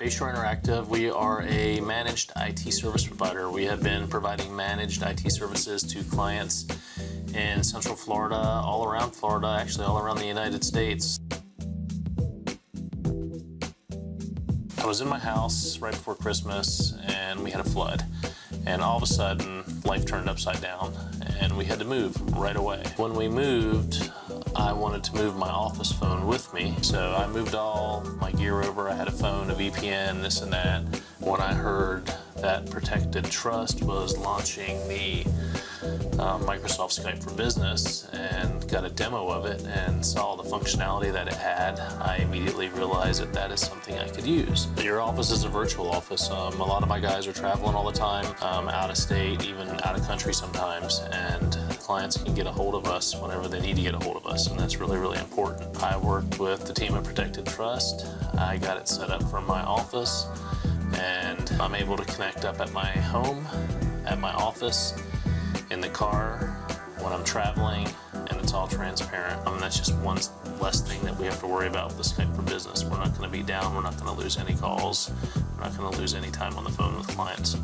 Bayshore Interactive, we are a managed IT service provider. We have been providing managed IT services to clients in Central Florida, all around Florida, actually all around the United States. I was in my house right before Christmas and we had a flood. And all of a sudden, life turned upside down and we had to move right away. When we moved, I wanted to move my office phone with me. So I moved all my gear over. I had a phone, a VPN, this and that. When I heard that Protected Trust was launching the uh, Microsoft Skype for Business and got a demo of it and saw the functionality that it had, I immediately realized that that is something I could use. Your office is a virtual office. Um, a lot of my guys are traveling all the time, um, out of state, even out of country sometimes, and clients can get a hold of us whenever they need to get a hold of us, and that's really, really important. I worked with the team at Protected Trust. I got it set up from my office, and I'm able to connect up at my home, at my office, in the car, when I'm traveling, and it's all transparent. I mean, that's just one less thing that we have to worry about with Skype for Business. We're not going to be down. We're not going to lose any calls. We're not going to lose any time on the phone with clients.